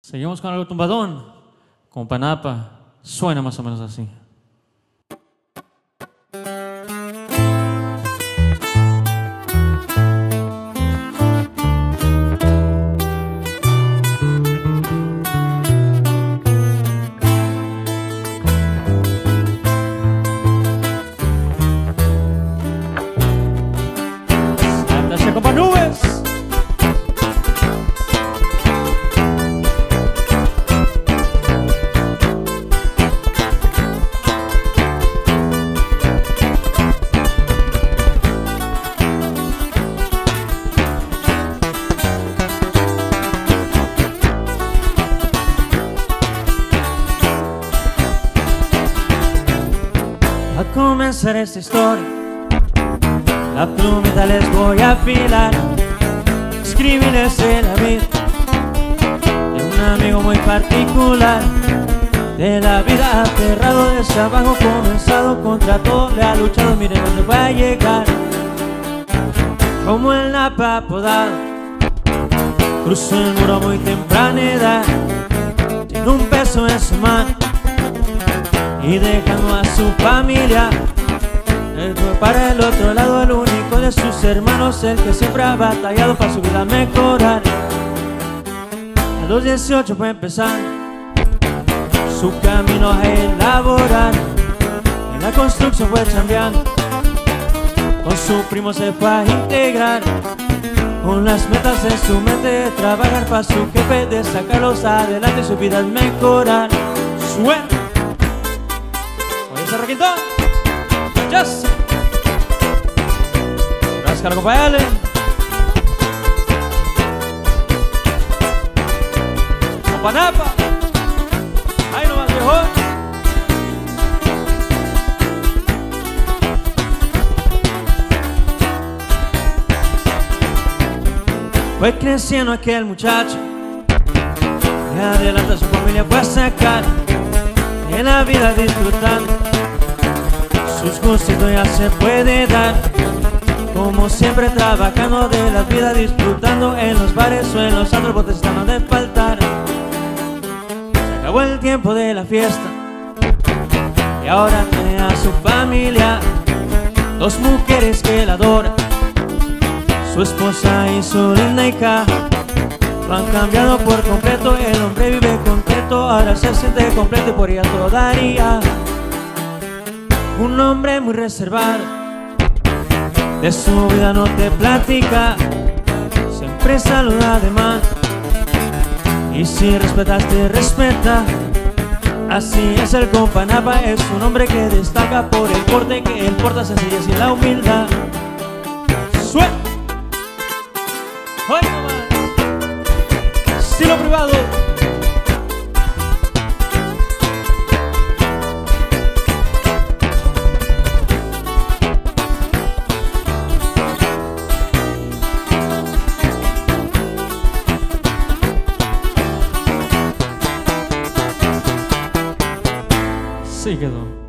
Seguimos con algo tumbadón. Con Panapa. Suena más o menos así. Comenzar esta historia, la plumita les voy a afilar. Escribirles de la vida de un amigo muy particular. De la vida aterrado, desde abajo comenzado, contra todo le ha luchado, miren dónde va a llegar. Como el napa podado, cruzó el muro muy temprana edad. Tiene un peso en su mano y dejando a su familia. Para el otro lado, el único de sus hermanos, el que siempre ha batallado para su vida mejorar. A los 18 fue empezar su camino a elaborar. En la construcción fue chambeando, con su primo se fue a integrar. Con las metas en su mente trabajar para su jefe, de sacarlos adelante, su vida mejorar. Suena. Gracias, compa Allen. Compa Napa. Ahí nomás, viejo. Fue creciendo aquel muchacho y adelante su familia fue a sacar en la vida disfrutando sus gustitos ya se puede dar como siempre trabajando de la vida disfrutando en los bares o en los otros botes están de faltar. Se acabó el tiempo de la fiesta. Y ahora tiene a su familia. Dos mujeres que la adoran. Su esposa y su linda hija. Lo han cambiado por completo, el hombre vive contento, ahora se siente completo y por ella todo daría. Un hombre muy reservado, de su vida no te platica, siempre saluda de mano. Y si respetas, te respeta. Así es el compa Napa, es un hombre que destaca por el porte que él porta sencillez y la humildad. ¡Suelta! Hoy nomás. Estilo privado. 是一个人。